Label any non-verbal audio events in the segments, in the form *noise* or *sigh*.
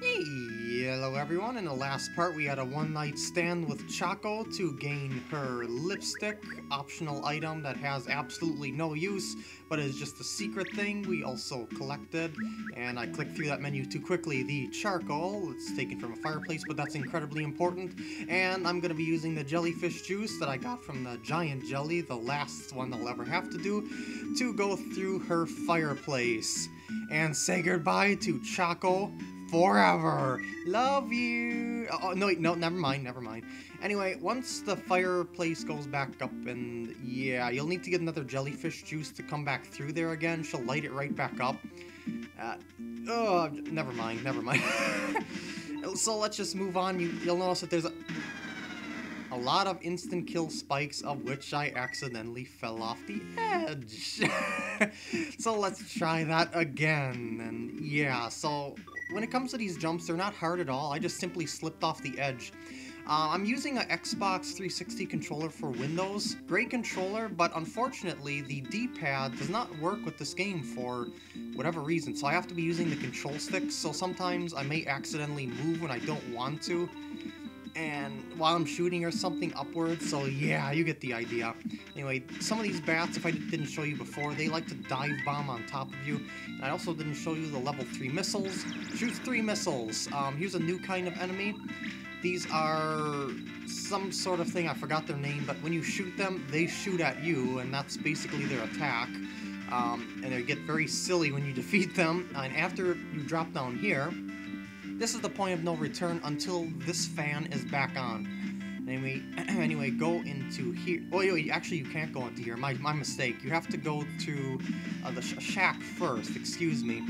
Hello everyone, in the last part we had a one night stand with Chaco to gain her lipstick, optional item that has absolutely no use, but is just a secret thing we also collected, and I clicked through that menu too quickly. The charcoal, it's taken from a fireplace, but that's incredibly important, and I'm going to be using the jellyfish juice that I got from the giant jelly, the last one I'll ever have to do, to go through her fireplace, and say goodbye to Chaco forever. Love you. Oh, no, wait, no, never mind, never mind. Anyway, once the fireplace goes back up and yeah, you'll need to get another jellyfish juice to come back through there again. She'll light it right back up. Uh, oh, never mind, never mind. *laughs* so let's just move on. You, you'll notice that there's a, a lot of instant kill spikes of which I accidentally fell off the edge. *laughs* so let's try that again. And yeah, so when it comes to these jumps, they're not hard at all. I just simply slipped off the edge. Uh, I'm using an Xbox 360 controller for Windows. Great controller, but unfortunately the D-pad does not work with this game for whatever reason, so I have to be using the control stick, so sometimes I may accidentally move when I don't want to and while I'm shooting or something upwards, so yeah, you get the idea. Anyway, some of these bats, if I didn't show you before, they like to dive bomb on top of you. And I also didn't show you the level 3 missiles. Shoots 3 missiles. Um, here's a new kind of enemy. These are some sort of thing, I forgot their name, but when you shoot them, they shoot at you, and that's basically their attack. Um, and they get very silly when you *laughs* defeat them. And after you drop down here, this is the point of no return until this fan is back on. Anyway, *clears throat* anyway, go into here. Oh, wait, actually, you can't go into here. My, my mistake. You have to go to uh, the sh shack first, excuse me.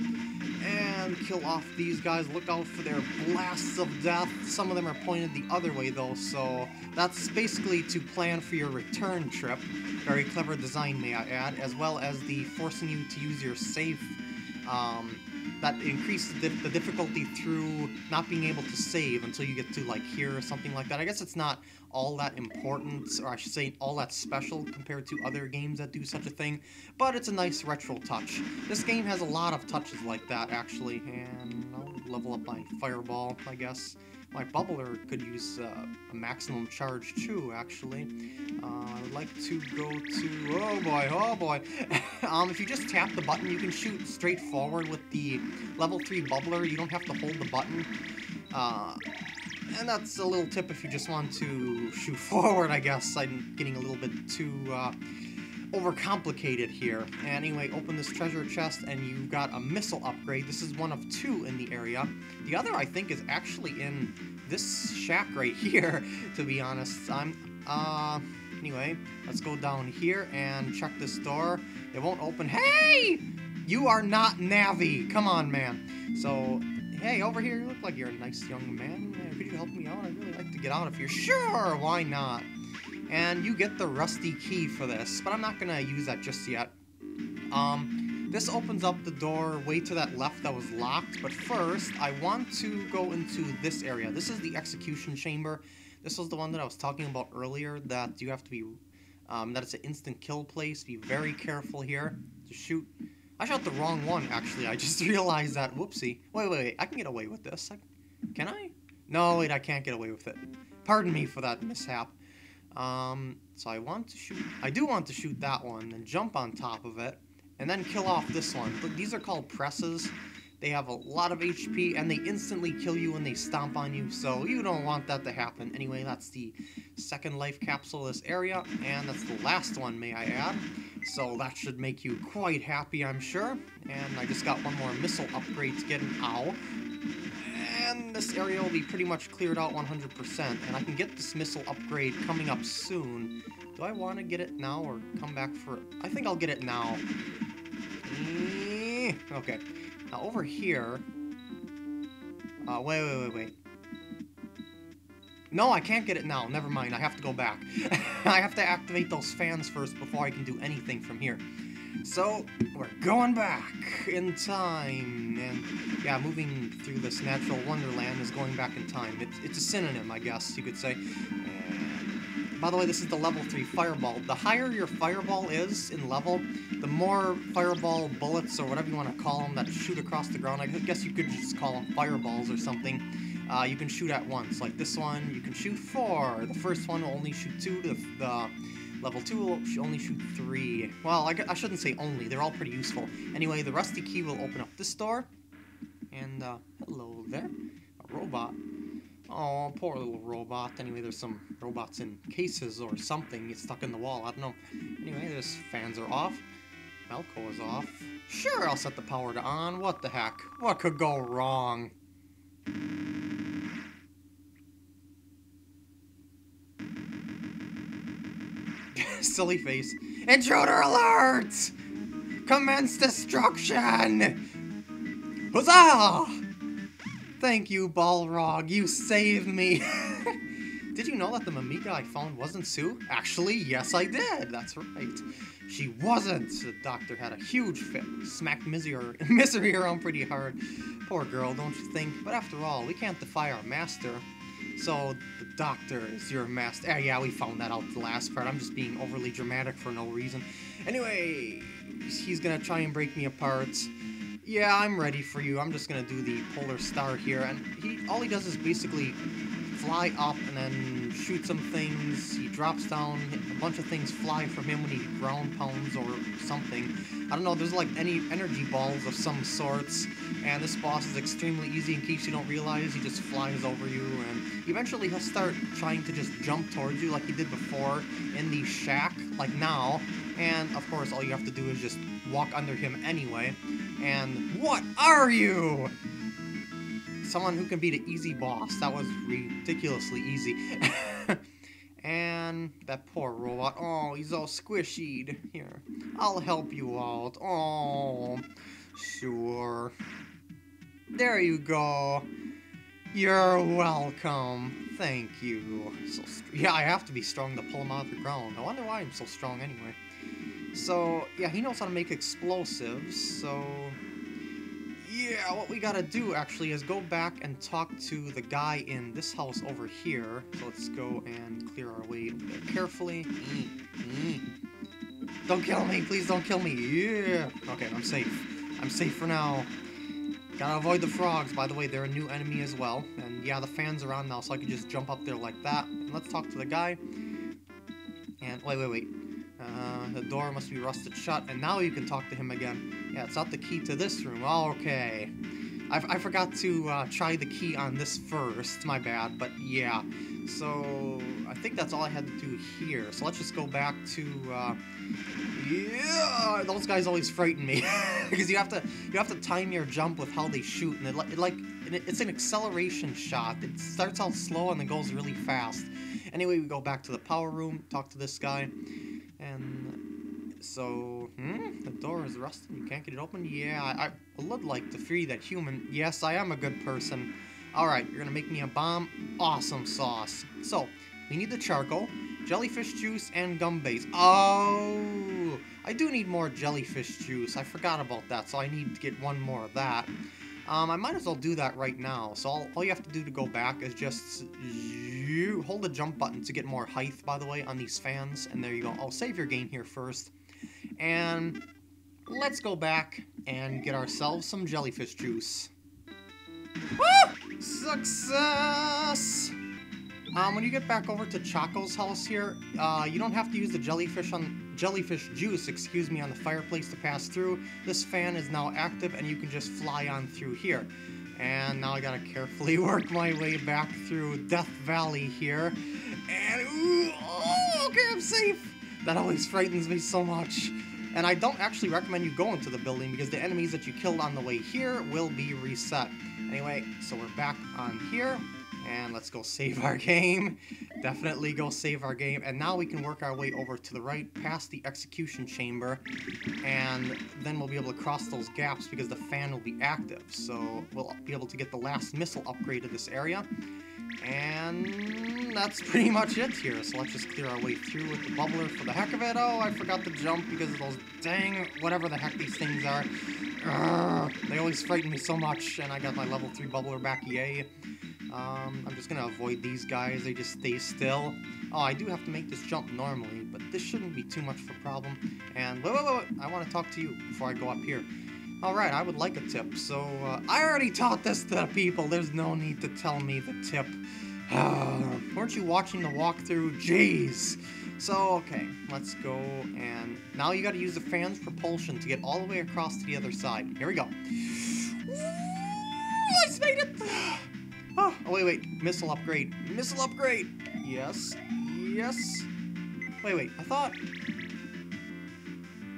And kill off these guys. Look out for their blasts of death. Some of them are pointed the other way, though, so that's basically to plan for your return trip. Very clever design, may I add, as well as the forcing you to use your safe um, that increases the, difficulty through not being able to save until you get to like here or something like that. I guess it's not all that important, or I should say all that special compared to other games that do such a thing, but it's a nice retro touch. This game has a lot of touches like that actually, and I'll level up my fireball, I guess. My bubbler could use uh, a maximum charge too, actually. Uh, I would like to go to... Oh boy, oh boy. *laughs* um, if you just tap the button, you can shoot straight forward with the level 3 bubbler. You don't have to hold the button. Uh, and that's a little tip if you just want to shoot *laughs* forward, I guess. I'm getting a little bit too... Uh, overcomplicated here. Anyway, open this treasure chest and you've got a missile upgrade. This is one of two in the area. The other, I think, is actually in this shack right *laughs* here, to be honest. I'm, uh, anyway, let's go down here and check this door. It won't open. Hey! You are not Navi! Come on, man. So, hey, over here, you look like you're a nice young man. Could you help me out? I'd really like to get out of here. Sure, why not? and you get the rusty key for this, but I'm not to use that just yet. Um, this opens up the door way to that left that was locked, but first, I want to go into this area. This is the execution chamber. This was the one that I was talking about earlier, that you have to be, um, that it's an instant kill place. Be very careful here to shoot. I shot the wrong one, actually. I just *laughs* realized that. Whoopsie. Wait, wait, wait. I can get away with this. I, can I? No, wait, I can't get away with it. Pardon me for that mishap. Um, so I want to shoot, I do want to shoot that one and jump on top of it and then kill off this one. These are called presses. They have a lot of HP and they instantly kill you when they stomp on you, so you don't want that to happen. Anyway, that's the second life capsule this area, and that's the last one, may I add. So that should make you quite happy, I'm sure. And I just got one more missile upgrade to get an owl and this area will be pretty much cleared out 100%, and I can get this missile upgrade coming up soon. Do I want to get it now or come back for... it? I think I'll get it now. Okay. Now over here... Uh, wait, wait, wait, wait. No, I can't get it now. Never mind. I have to go back. *laughs* I have to activate those fans first before I can do anything from here. So, we're going back in time, and yeah, moving through this natural wonderland is going back in time. It's, it's a synonym, I guess you could say. And by the way, this is the level 3 fireball. The higher your fireball is in level, the more fireball bullets or whatever you want to call them that shoot across the ground, I guess you could just call them fireballs or something, uh, you can shoot at once. Like this one, you can shoot four. The first one will only shoot two. The, the level two will only shoot three. Well, I, I shouldn't say only. They're all pretty useful. Anyway, the rusty key will open up this door. And, uh, hello there. A robot. Oh, poor little robot. Anyway, there's some robots in cases or something. It's stuck in the wall. I don't know. Anyway, those fans are off. Malco is off. Sure, I'll set the power to on. What the heck? What could go wrong? *laughs* Silly face. Intruder alert! Commence destruction! Huzzah! Thank you, Balrog. You saved me. *laughs* did you know that the Mimiga I found wasn't Sue? Actually, yes, I did. That's right. She wasn't. The doctor had a huge fit. Smacked misery, *laughs* misery around pretty hard. Poor girl, don't you think? But after all, we can't defy our master. So, the doctor is your master. Eh, yeah, we found that out the last part. I'm just being overly dramatic for no reason. Anyway, he's gonna try and break me apart. Yeah, I'm ready for you. I'm just gonna do the polar star here, and he all he does is basically fly up and then shoot some things. He drops down, a bunch of things fly from him when he ground pounds or something. I don't know, there's like any energy balls of some sorts, and this boss is extremely easy in case you don't realize. He just flies over you, and eventually he'll start trying to just jump towards you like he did before in the shack, like now. And of course, all you have to do is just walk under him anyway. And what are you? Someone who can beat an easy boss. That was ridiculously easy. *laughs* and that poor robot. Oh, he's all squishied. Here, I'll help you out. Oh, sure. There you go. You're welcome. Thank you. So yeah, I have to be strong to pull him out of the ground. I wonder why I'm so strong anyway. So, yeah, he knows how to make explosives, so yeah, what we gotta do actually is go back and talk to the guy in this house over here. So let's go and clear our way carefully. Don't kill me, please don't kill me. Yeah. Okay, I'm safe. I'm safe for now. Gotta avoid the frogs. By the way, they're a new enemy as well. And yeah, the fan's are on now, so I can just jump up there like that. And let's talk to the guy. And wait, wait, wait. Uh, the door must be rusted shut, and now you can talk to him again. Yeah, it's not the key to this room. Okay. I, I forgot to uh, try the key on this first. My bad, but yeah. So, I think that's all I had to do here. So let's just go back to, uh, yeah, those guys always frighten me. *laughs* because you have to, you have to time your jump with how they shoot, and it, it like, it, it's an acceleration shot. It starts out slow and then goes really fast. Anyway, we go back to the power room, talk to this guy. And so, hmm, the door is rusted. You can't get it open? Yeah, I, I would like to free that human. Yes, I am a good person. Alright, you're gonna make me a bomb. Awesome sauce. So, we need the charcoal, jellyfish juice, and gum base. Oh, I do need more jellyfish juice. I forgot about that, so I need to get one more of that. Um, I might as well do that right now. So all, all you have to do to go back is just you hold the jump button to get more height, by the way, on these fans. And there you go. I'll save your game here first. And let's go back and get ourselves some jellyfish juice. Woo! Success! Um, when you get back over to Chaco's house here, uh, you don't have to use the jellyfish on jellyfish juice, excuse me, on the fireplace to pass through. This fan is now active and you can just fly on through here. And now I gotta carefully *laughs* work my way back through Death Valley here. And, ooh, oh, okay, I'm safe! That always frightens me so much. And I don't actually recommend you go into the building because the enemies that you killed on the way here will be reset. Anyway, so we're back on here. And let's go save our *laughs* game. Definitely go save our game. And now we can work our way over to the right past the execution chamber. And then we'll be able to cross those gaps because the fan will be active. So we'll be able to get the last missile upgrade to this area. And that's pretty much it here. So let's just clear our way through with the bubbler for the heck of it. Oh, I forgot to jump because of those dang whatever the heck these things are. Urgh, they always frighten me so much, and I got my level 3 bubbler back, yay. Um, I'm just gonna avoid these guys, they just stay still. Oh, I do have to make this jump normally, but this shouldn't be too much of a problem. And wait, wait, wait, I want to talk to you before I go up here. Alright, I would like a tip, so uh, I already taught this to the people, there's no need to tell me the tip. *sighs* Weren't you watching the walkthrough? Jeez! So, okay, let's go, and now you gotta use the fan's propulsion to get all the way across to the other side. Here we go. I made it! Oh, oh, wait, wait, missile upgrade. Missile upgrade! Yes, yes. Wait, wait, I thought...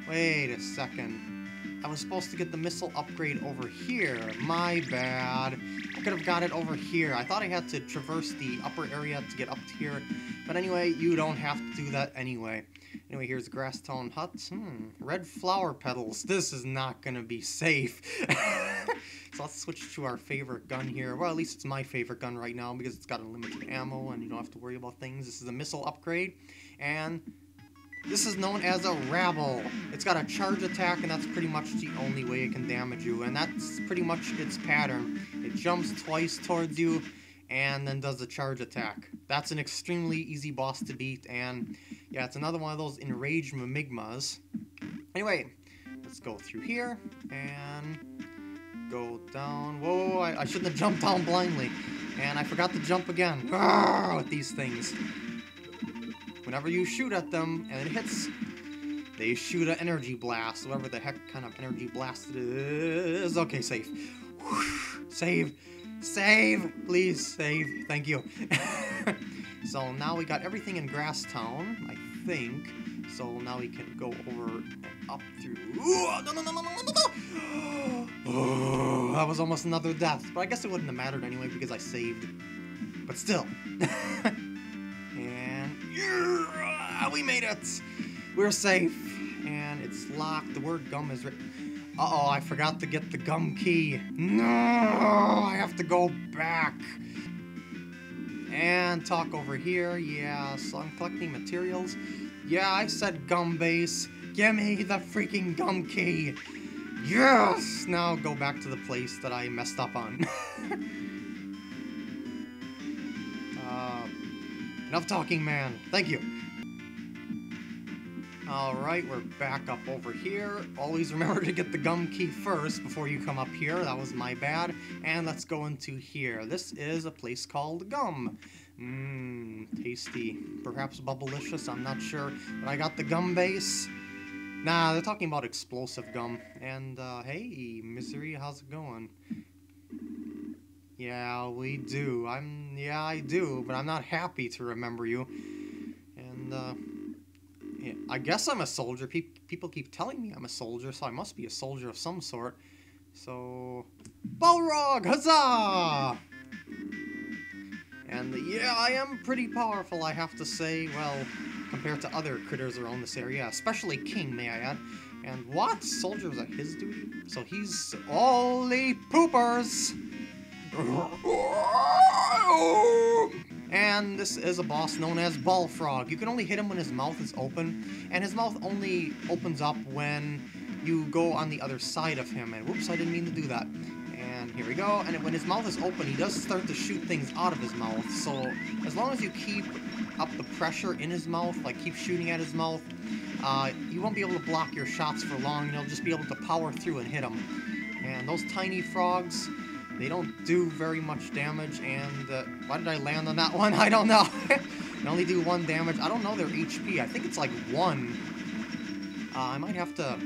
Wait a second. I was supposed to get the missile upgrade over here. My bad. I could have got it over here. I thought I had to traverse the upper area to get up to here. But anyway, you don't have to do that anyway. Anyway, here's Grasstown hut. Hmm, red flower petals. This is not gonna be safe. *laughs* so let's switch to our favorite gun here. Well, at least it's my favorite gun right now because it's got unlimited ammo and you don't have to worry about things. This is a missile upgrade. And this is known as a Ravil. It's got a charge attack, and that's pretty much the only way it can damage you, and that's pretty much its pattern. It jumps twice towards you, and then does a charge attack. That's an extremely easy boss to beat, and yeah, it's another one of those enraged Mimigas. Anyway, let's go through here, and go down. Whoa, I, I shouldn't have jumped down blindly. And I forgot to jump again. Arrgh, with these things. Whenever you shoot at them and it hits, they shoot an energy blast, whatever the heck kind of energy blast it is. Okay, save. Save. Save! Please, save. Thank you. *laughs* so now we got everything in Grasstown, I think. So now we can go over up through... Ooh, no, no, no, no, no, no, no! Oh, *sighs* that was almost another death. But I guess it wouldn't have mattered anyway because I saved. But still. *laughs* and... Yeah, we made it! We're safe. And it's locked. The word gum is written... Uh-oh, I forgot to get the gum key. No, I have to go back. And talk over here. Yeah, so I'm collecting materials. Yeah, I said gum base. Give me the freaking gum key. Yes! Now go back to the place that I messed up on. *laughs* uh, enough talking, man. Thank you. Alright, we're back up over here. Always remember to get the gum key first before you come up here. That was my bad. And let's go into here. This is a place called Gum. Mmm, tasty. Perhaps bubblicious, I'm not sure. But I got the gum base. Nah, they're talking about explosive gum. And, uh, hey, Misery, how's it going? Yeah, we do. I'm, yeah, I do, but I'm not happy to remember you. And, uh, yeah, I guess I'm a soldier. Pe people keep telling me I'm a soldier, so I must be a soldier of some sort. So, Balrog, huzzah! And yeah, I am pretty powerful, I have to say. Well, compared to other critters around this area, especially King, may I add. And what? Soldiers are his duty? So he's only poopers! And this is a boss known as Balfrog. You can only hit him when his mouth is open, and his mouth only opens up when you go on the other side of him. And whoops, I didn't mean to do that. And here we go. And when his mouth is open, he does start to shoot things out of his mouth. So as long as you keep up the pressure in his mouth, like keep shooting at his mouth, uh, you won't be able to block your shots for long. You'll just be able to power through and hit him. And those tiny frogs, they don't do very much damage, and uh, why did I land on that *laughs* one? I don't know. *laughs* they only do one damage. I don't know their HP. I think it's like one. Uh, I might have to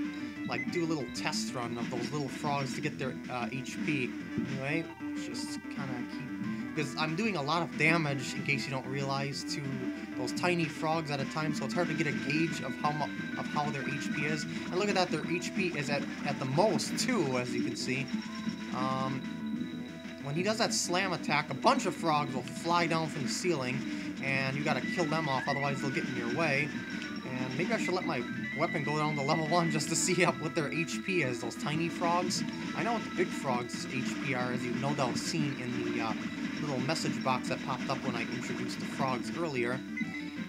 like do a little test run of those little frogs to get their uh, HP. Anyway, just kind of keep because I'm doing a lot of damage in case you don't realize to those tiny frogs at a time, so it's hard to get a gauge of how much of how their HP is. And look at that, their HP is at at the most too, as you can see. Um, when he does that slam attack, a bunch of frogs will fly down from the ceiling, and you gotta kill them off, otherwise they'll get in your way. And maybe I should let my weapon go down to level 1 just to see what their HP is, those tiny frogs. I know what the big frogs' HP are, as you've no doubt seen in the uh, little message box that popped up when I introduced the frogs earlier.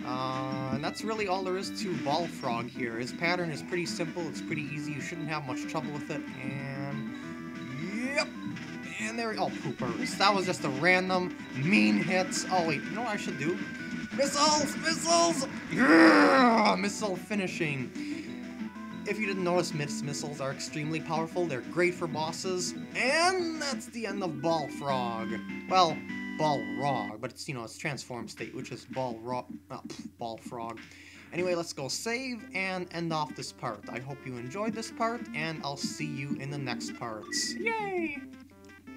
Uh, and that's really all there is to Balfrog here. His pattern is pretty simple, it's pretty easy, you shouldn't have much trouble with it, and Yep! And there, we... oh, poopers. That was just a random mean hits. Oh, wait, you know what I should do? Missiles! Missiles! Yeah! Missile finishing. If you didn't notice, Miss missiles are extremely powerful. They're great for bosses. And that's the end of Ball Frog. Well, Balrog, but it's, you know, its transform state, which is Balrog, uh, oh, Balfrog. Anyway, let's go save and end off this part. I hope you enjoyed this part, and I'll see you in the next parts. Yay!